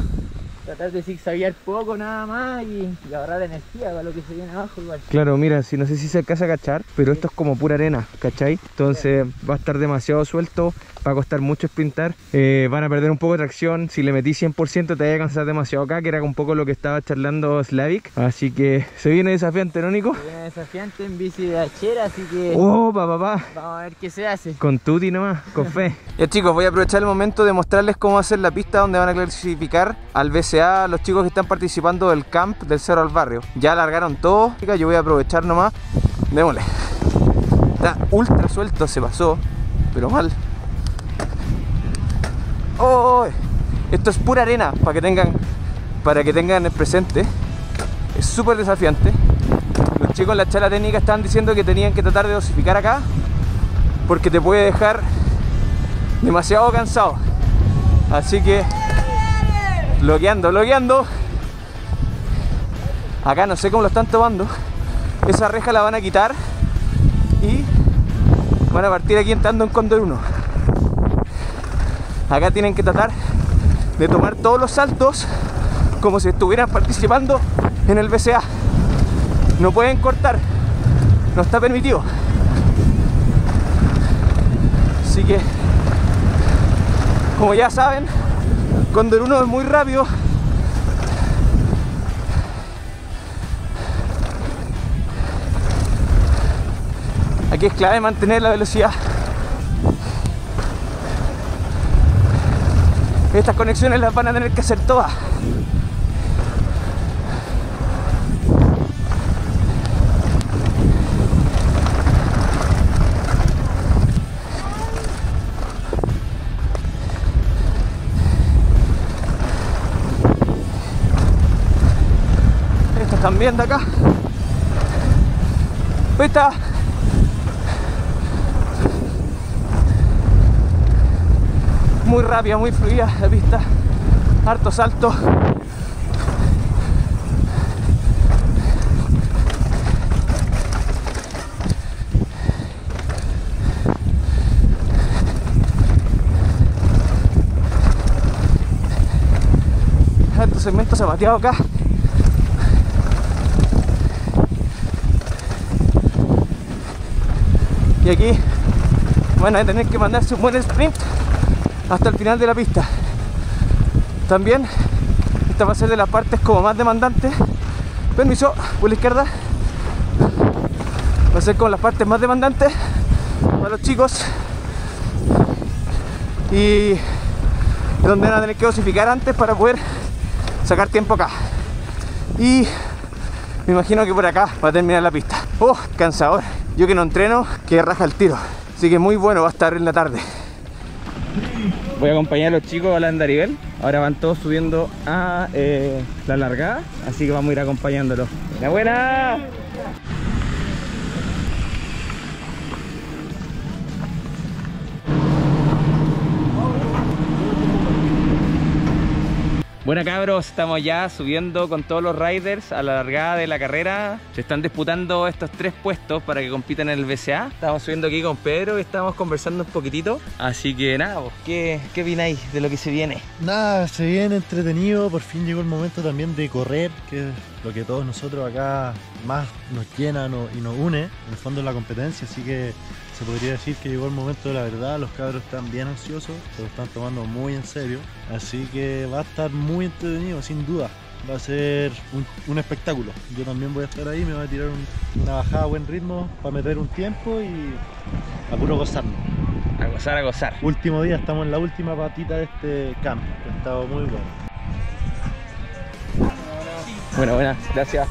tratar de zigzaguear poco nada más y, y ahorrar energía para lo que se viene abajo igual. Claro, mira, si no sé si se alcanza a cachar, pero esto es como pura arena, ¿cachai? Entonces va a estar demasiado suelto va a costar mucho sprintar, eh, van a perder un poco de tracción, si le metí 100% te vaya a cansar demasiado acá, que era un poco lo que estaba charlando Slavik, así que se viene desafiante, ¿no Nico? Viene desafiante en bici de hachera, así que Oh, pa, papá. vamos a ver qué se hace. Con tuti nomás, con fe. (laughs) Ya chicos, voy a aprovechar el momento de mostrarles cómo hacer la pista donde van a clasificar al BCA los chicos que están participando del camp del Cerro al Barrio. Ya largaron todo, chicas, yo voy a aprovechar nomás. Démosle. Está ultra suelto, se pasó, pero mal. Oh, esto es pura arena para que tengan para que tengan el presente. Es súper desafiante. Los chicos en la charla técnica estaban diciendo que tenían que tratar de dosificar acá porque te puede dejar demasiado cansado. Así que bloqueando, bloqueando. Acá no sé cómo lo están tomando. Esa reja la van a quitar y van a partir aquí entrando en Condor 1. Acá tienen que tratar de tomar todos los saltos como si estuvieran participando en el BCA. No pueden cortar, no está permitido. Así que, como ya saben, Condor 1 es muy rápido. Aquí es clave mantener la velocidad. Estas conexiones las van a tener que hacer todas. Estos también de acá. Pista. Muy rápida, muy fluida la pista. Harto salto. Harto segmento zapateado acá. Y aquí van a tener que mandarse un buen sprint hasta el final de la pista. También esta va a ser de las partes como más demandantes. Permiso, por la izquierda. Va a ser como las partes más demandantes para los chicos. Y donde van a tener que dosificar antes para poder sacar tiempo acá. Y me imagino que por acá va a terminar la pista. Oh, cansador. Yo que no entreno, que raja el tiro. Así que muy bueno va a estar en la tarde. Voy a acompañar a los chicos a la Andarivel. Ahora van todos subiendo a eh, la largada, así que vamos a ir acompañándolos. ¡La buena! Bueno cabros, estamos ya subiendo con todos los riders a la largada de la carrera. Se están disputando estos tres puestos para que compitan en el BCA. Estamos subiendo aquí con Pedro y estamos conversando un poquitito. Así que nada, ¿qué, qué opináis de lo que se viene? Nada, se viene entretenido, por fin llegó el momento también de correr, que es lo que todos nosotros acá más nos llena y nos une, en el fondo de la competencia, así que se podría decir que llegó el momento de la verdad, los cabros están bien ansiosos, se lo están tomando muy en serio, así que va a estar muy entretenido, sin duda. Va a ser un, un espectáculo. Yo también voy a estar ahí, me voy a tirar un- una bajada a buen ritmo para meter un tiempo y a puro gozarnos. A gozar, a gozar. Último día, estamos en la última patita de este camp, ha estado muy bueno. Bueno, buenas, gracias.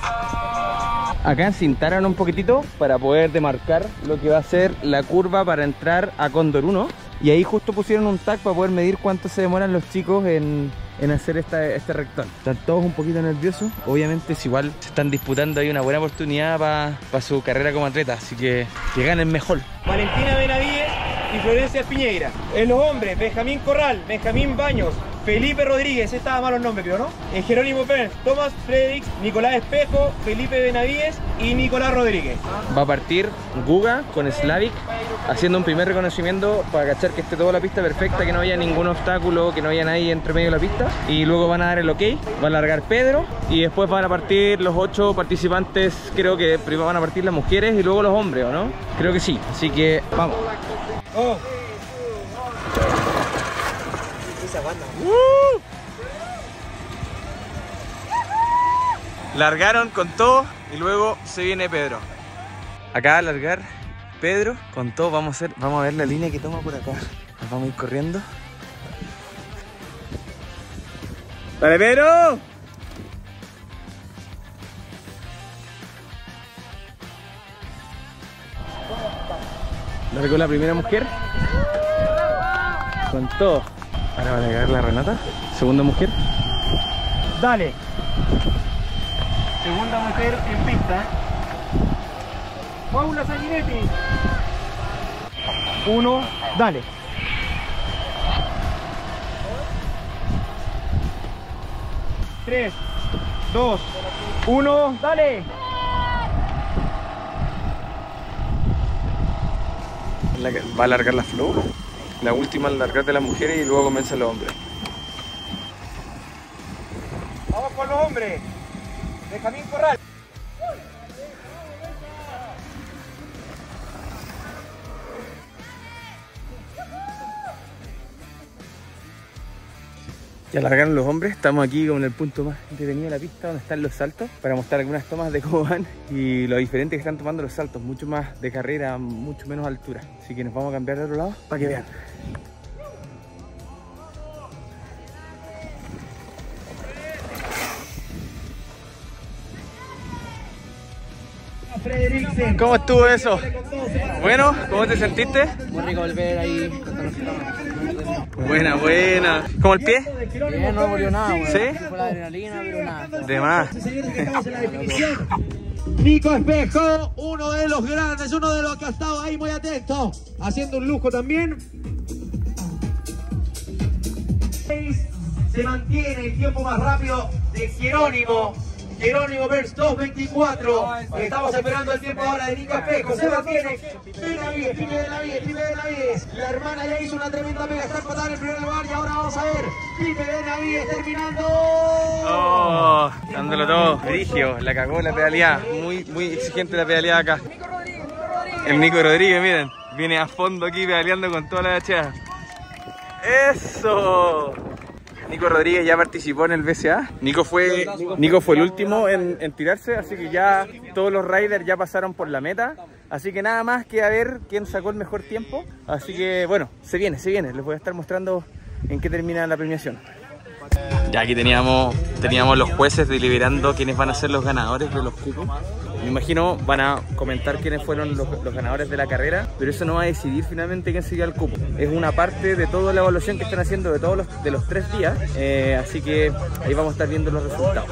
Acá encintaron un poquitito para poder demarcar lo que va a ser la curva para entrar a Cóndor 1. Y ahí justo pusieron un tag para poder medir cuánto se demoran los chicos en, en hacer esta, este rectón. Están todos un poquito nerviosos. Obviamente es igual, se están disputando ahí una buena oportunidad para su carrera como atleta. Así que que ganen mejor. Valentina Benavides y Florencia Piñeira. En los hombres, Benjamín Corral, Benjamín Baños, Felipe Rodríguez, estaba mal los nombres, creo, ¿no? Eh, Jerónimo Pérez, Tomás Fredericks, Nicolás Espejo, Felipe Benavides y Nicolás Rodríguez. Va a partir Guga con Slavik haciendo un primer reconocimiento para cachar que esté toda la pista perfecta, que no haya ningún obstáculo, que no haya nadie entre medio de la pista. Y luego van a dar el ok, va a largar Pedro y después van a partir los ocho participantes, creo que primero van a partir las mujeres y luego los hombres, ¿o no? Creo que sí, así que vamos. Oh. Largaron con todo y luego se viene Pedro. Acá a largar Pedro con todo. Vamos a, hacer, vamos a ver la línea que toma por acá. Nos vamos a ir corriendo. ¡Dale, Pedro! Largó la primera mujer. Con todo. Ahora va a llegar la Renata. Segunda mujer. Dale. Segunda mujer en pista. Paula Sanguinetti. Uno, dale. Tres, dos, uno, dale. Va a largar la flow. La última al largar de las mujeres y luego comienzan los hombres. Ya largaron los hombres, estamos aquí como en el punto más entretenido de la pista donde están los saltos para mostrar algunas tomas de cómo van y lo diferente que están tomando los saltos, mucho más de carrera, mucho menos altura. Así que nos vamos a cambiar de otro lado para que vean. ¿Cómo estuvo eso? Bueno, ¿cómo te sentiste? Muy rico volver ahí Buena, buena. ¿Cómo el pie? Bien, no murió nada, weón. ¿Sí? Fue la adrenalina, pero nada. De más. Nico Espejo, uno de los grandes, uno de los que ha estado ahí muy atento, haciendo un lujo también. Se mantiene el tiempo más rápido de Jerónimo. Jerónimo Vers 2.24. Estamos esperando el tiempo ahora de Nico Espejo. Se mantiene. Benavides, Pipe Benavides, Pipe Benavides. La hermana ya hizo una tremenda pega. Está empatada en el primer lugar y ahora vamos a ver. Pipe Benavides terminando. Oh, dándolo todo. Brigio, la cagó la pedalidad. Muy, muy exigente la pedalidad acá. El Nico Rodríguez, miren. Viene a fondo aquí pedaleando con toda la hachada. ¡Eso! Nico Rodríguez ya participó en el BCA. Nico fue, Nico fue el último en, en tirarse, así que ya todos los riders ya pasaron por la meta. Así que nada más que a ver quién sacó el mejor tiempo. Así que bueno, se viene, se viene. Les voy a estar mostrando en qué termina la premiación. Ya aquí teníamos, teníamos los jueces deliberando quiénes van a ser los ganadores de los cupos. Me imagino van a comentar quiénes fueron los, los ganadores de la carrera, pero eso no va a decidir finalmente quién se lleva el cupo. Es una parte de toda la evaluación que están haciendo de todos los, de los tres días, eh, así que ahí vamos a estar viendo los resultados.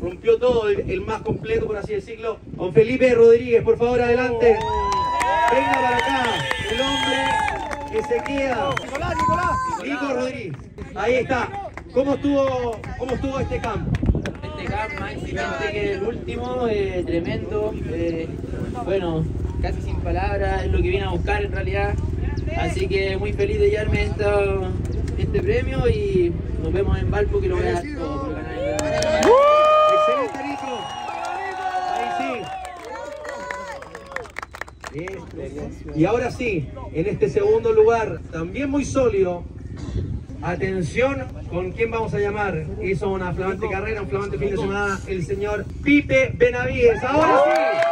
Rompió todo, el, el más completo, por así decirlo. Don Felipe Rodríguez, por favor, adelante. Venga para acá, el hombre que se queda. Nicolás, Nicolás. Nico Rodríguez. Ahí está. ¿Cómo estuvo, cómo estuvo este campo? Exigente que el último, eh, tremendo. eh, bueno, casi sin palabras, es lo que vine a buscar en realidad. Así que muy feliz de llevarme esta, este premio y nos vemos en Valpo que lo voy a dar todo por ganar el Excelente, Nico. Ahí sí. Bien. Y ahora sí, en este segundo lugar, también muy sólido. Atención, ¿con quién vamos a llamar? Hizo una flamante carrera, un flamante fin de semana, el señor Pipe Benavides. Ahora sí.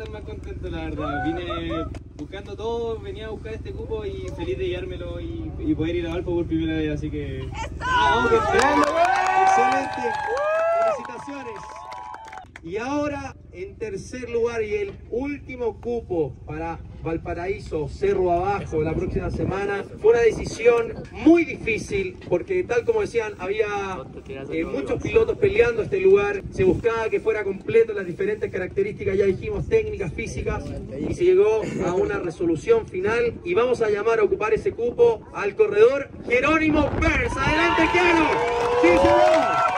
Estar más contento, la verdad. Vine buscando todo, venía a buscar este cupo y feliz de llevármelo y, y poder ir a Valpo por primera vez, así que... ¡Vamos, Excelente. Felicitaciones. Y ahora, en tercer lugar y el último cupo para Valparaíso, Cerro Abajo, la próxima semana, fue una decisión muy difícil porque tal como decían, había eh, muchos pilotos peleando este lugar, se buscaba que fuera completo las diferentes características, ya dijimos, técnicas, físicas, y se llegó a una resolución final y vamos a llamar a ocupar ese cupo al corredor Jerónimo Pers. ¡Adelante, Jero! ¡Sí, señor!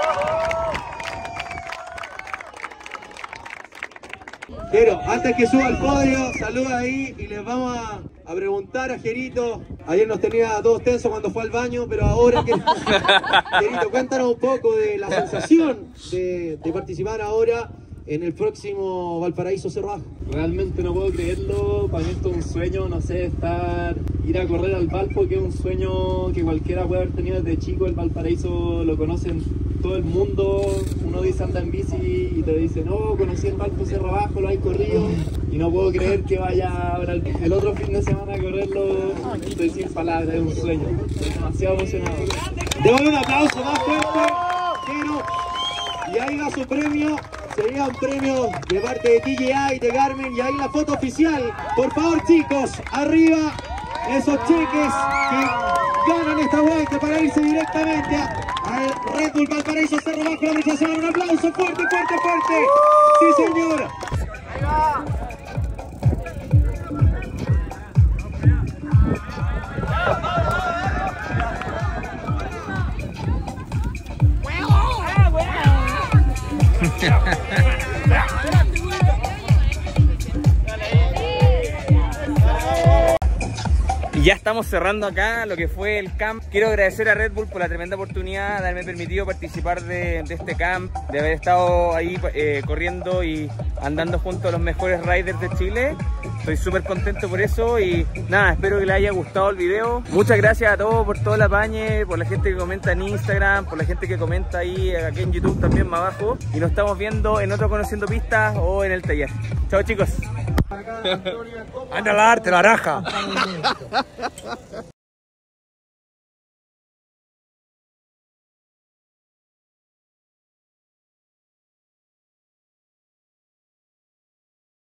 Jero, antes que suba al podio, saluda ahí y les vamos a, a preguntar a Jerito. Ayer nos tenía todos tensos cuando fue al baño, pero ahora que... (laughs) Jerito, cuéntanos un poco de la sensación de, de participar ahora en el próximo Valparaíso Cerro Bajo. Realmente no puedo creerlo, para mí esto es un sueño, no sé, estar, ir a correr al Valpo, que es un sueño que cualquiera puede haber tenido desde chico, el Valparaíso lo conocen todo el mundo, uno dice anda en bici y te dice, no, conocí el Valpo Cerro Bajo, lo hay corrido, y no puedo creer que vaya ahora el, otro fin de semana a correrlo, estoy sin palabras, es un sueño, estoy demasiado emocionado. Démosle un aplauso más fuerte, Jero. Y ahí va su premio. Sería un premio de parte de TGI, de Garmin. Y ahí la foto oficial. Por favor, chicos, arriba esos cheques que ganan esta vuelta para irse directamente al Red Bull Valparaíso Cerro Bajo. La rechazaron. Un aplauso fuerte, fuerte, fuerte. Sí, señor. Ya estamos cerrando acá lo que fue el camp. Quiero agradecer a Red Bull por la tremenda oportunidad de haberme permitido participar de, de este camp, de haber estado ahí eh, corriendo y andando junto a los mejores riders de Chile. Estoy súper contento por eso y nada, espero que les haya gustado el video. Muchas gracias a todos por todo el apañe, por la gente que comenta en Instagram, por la gente que comenta ahí aquí en YouTube también más abajo. Y nos estamos viendo en otro Conociendo Pistas o en el taller. Chao chicos. Anda la arte, la raja. (laughs)